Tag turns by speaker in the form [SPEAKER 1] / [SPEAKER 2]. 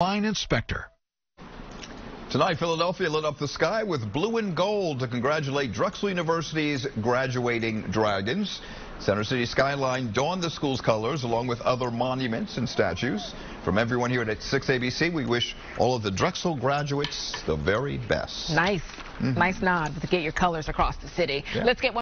[SPEAKER 1] Line inspector.
[SPEAKER 2] Tonight, Philadelphia lit up the sky with blue and gold to congratulate Drexel University's graduating Dragons. Center City skyline donned the school's colors along with other monuments and statues. From everyone here at 6 ABC, we wish all of the Drexel graduates the very best.
[SPEAKER 3] Nice. Mm -hmm. Nice nod to get your colors across the city. Yeah. Let's get one